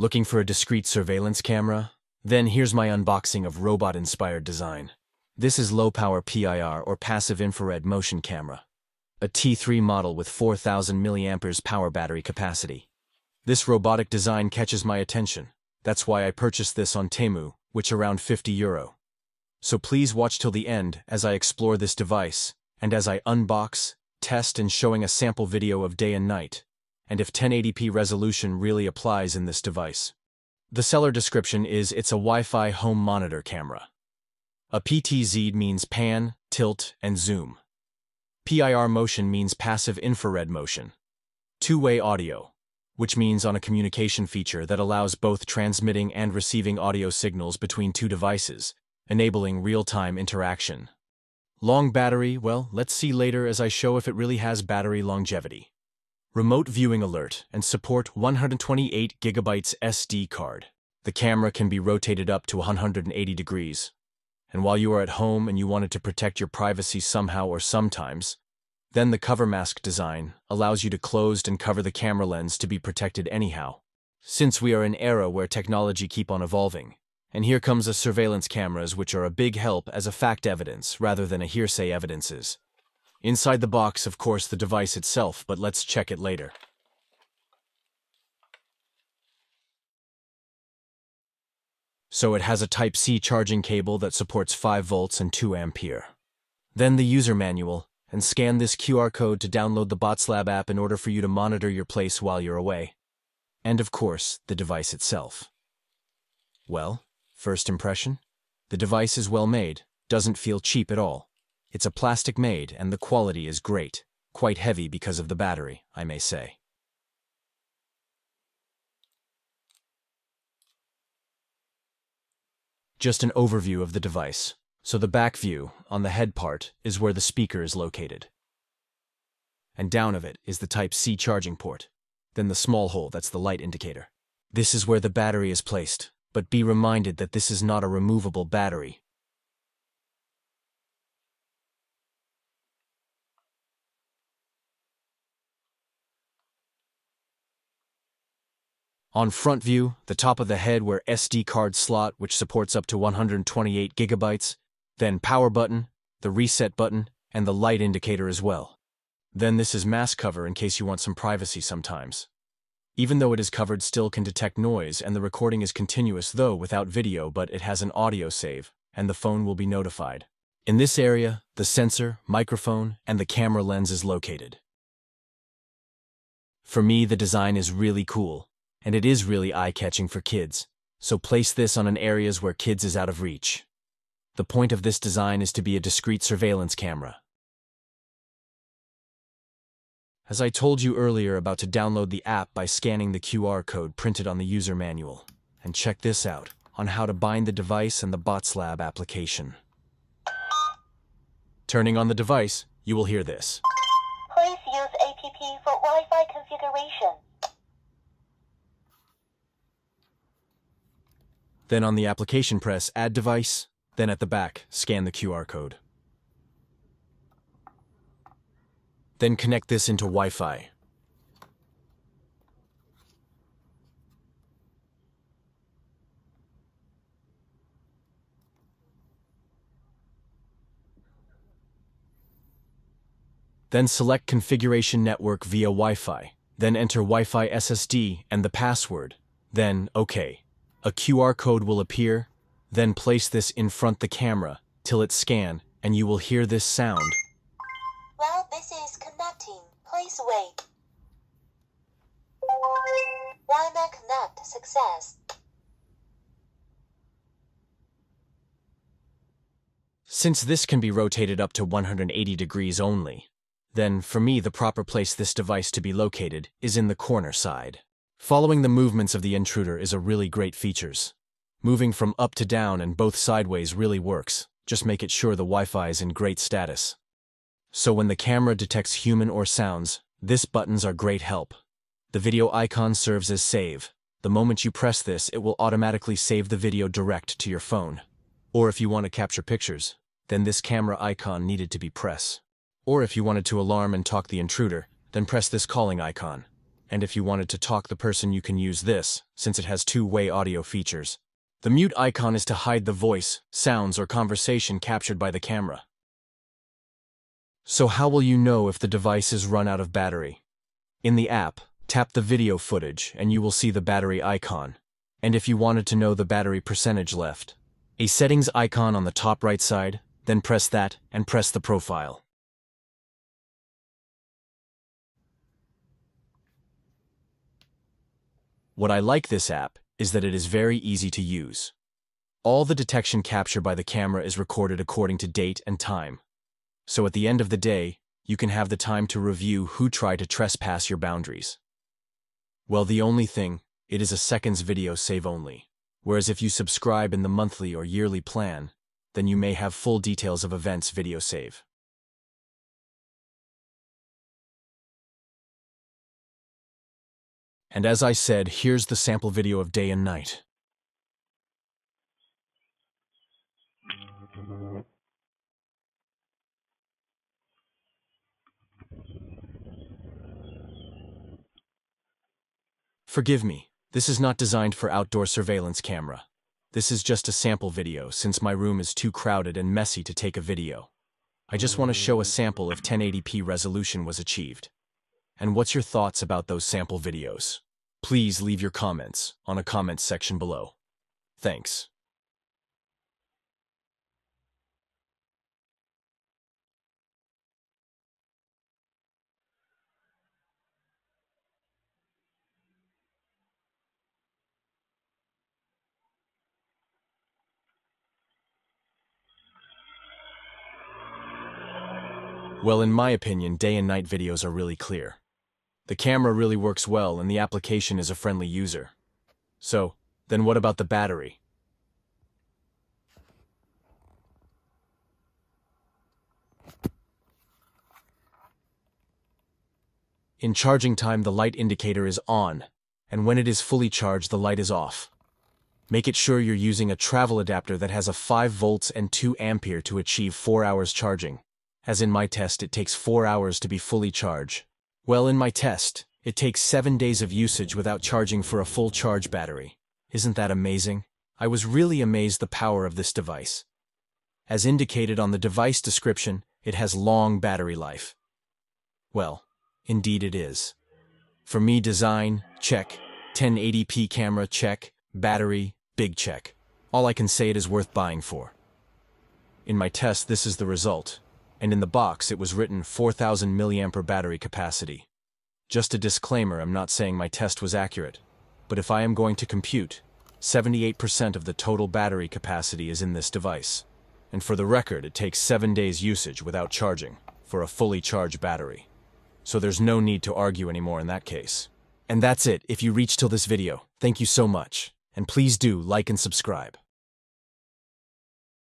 Looking for a discreet surveillance camera? Then here's my unboxing of robot-inspired design. This is low-power PIR or passive infrared motion camera. A T3 model with 4000 mAh power battery capacity. This robotic design catches my attention. That's why I purchased this on Temu, which around 50 euro. So please watch till the end as I explore this device, and as I unbox, test and showing a sample video of day and night, and if 1080p resolution really applies in this device. The seller description is it's a Wi-Fi home monitor camera. A PTZ means pan, tilt, and zoom. PIR motion means passive infrared motion. Two-way audio, which means on a communication feature that allows both transmitting and receiving audio signals between two devices, enabling real-time interaction. Long battery, well, let's see later as I show if it really has battery longevity. Remote viewing alert and support 128 gigabytes SD card. The camera can be rotated up to 180 degrees. And while you are at home and you wanted to protect your privacy somehow or sometimes, then the cover mask design allows you to close and cover the camera lens to be protected anyhow. Since we are in era where technology keep on evolving, and here comes a surveillance cameras which are a big help as a fact evidence rather than a hearsay evidences. Inside the box, of course, the device itself, but let's check it later. So it has a Type-C charging cable that supports 5 volts and 2 ampere. Then the user manual, and scan this QR code to download the BotsLab app in order for you to monitor your place while you're away. And of course, the device itself. Well, First impression? The device is well made, doesn't feel cheap at all. It's a plastic made and the quality is great, quite heavy because of the battery, I may say. Just an overview of the device. So the back view, on the head part, is where the speaker is located. And down of it is the Type-C charging port. Then the small hole, that's the light indicator. This is where the battery is placed, but be reminded that this is not a removable battery. On front view, the top of the head where SD card slot which supports up to 128 gigabytes, then power button, the reset button, and the light indicator as well. Then this is mask cover in case you want some privacy sometimes. Even though it is covered still can detect noise and the recording is continuous though without video but it has an audio save, and the phone will be notified. In this area, the sensor, microphone, and the camera lens is located. For me, the design is really cool, and it is really eye-catching for kids, so place this on an areas where kids is out of reach. The point of this design is to be a discreet surveillance camera, as I told you earlier about to download the app by scanning the QR code printed on the user manual. And check this out, on how to bind the device and the BotsLab application. Turning on the device, you will hear this. Please use APP for Wi-Fi configuration. Then on the application press Add Device, then at the back, scan the QR code. Then connect this into Wi-Fi. Then select Configuration Network via Wi-Fi. Then enter Wi-Fi SSD and the password. Then OK. A QR code will appear. Then place this in front the camera till it scan and you will hear this sound. Well, this is connecting. Please wait. Wi-Fi connect success. Since this can be rotated up to 180 degrees only, then for me the proper place this device to be located is in the corner side. Following the movements of the intruder is a really great features. Moving from up to down and both sideways really works, just make it sure the Wi-Fi is in great status. So when the camera detects human or sounds, this buttons are great help. The video icon serves as save. The moment you press this, it will automatically save the video direct to your phone. Or if you want to capture pictures, then this camera icon needed to be press. Or if you wanted to alarm and talk the intruder, then press this calling icon. And if you wanted to talk the person, you can use this, since it has two-way audio features. The mute icon is to hide the voice, sounds, or conversation captured by the camera. So how will you know if the device is run out of battery? In the app, tap the video footage and you will see the battery icon. And if you wanted to know the battery percentage left, a settings icon on the top right side, then press that and press the profile. What I like this app is that it is very easy to use. All the detection capture by the camera is recorded according to date and time. So at the end of the day, you can have the time to review who tried to trespass your boundaries. Well, the only thing, it is a seconds video save only. Whereas if you subscribe in the monthly or yearly plan, then you may have full details of events video save. And as I said, here's the sample video of day and night. Forgive me, this is not designed for outdoor surveillance camera. This is just a sample video since my room is too crowded and messy to take a video. I just want to show a sample if 1080p resolution was achieved. And what's your thoughts about those sample videos? Please leave your comments on a comments section below. Thanks. Well, in my opinion, day and night videos are really clear. The camera really works well and the application is a friendly user. So, then what about the battery? In charging time, the light indicator is on, and when it is fully charged, the light is off. Make it sure you're using a travel adapter that has a 5 volts and 2 ampere to achieve 4 hours charging. As in my test, it takes four hours to be fully charged. Well, in my test, it takes seven days of usage without charging for a full charge battery. Isn't that amazing? I was really amazed the power of this device. As indicated on the device description, it has long battery life. Well, indeed it is. For me, design, check. 1080p camera, check. Battery, big check. All I can say it is worth buying for. In my test, this is the result and in the box it was written 4000 milliampere battery capacity. Just a disclaimer, I'm not saying my test was accurate, but if I am going to compute, 78% of the total battery capacity is in this device. And for the record, it takes 7 days usage without charging for a fully charged battery. So there's no need to argue anymore in that case. And that's it if you reach till this video. Thank you so much. And please do like and subscribe.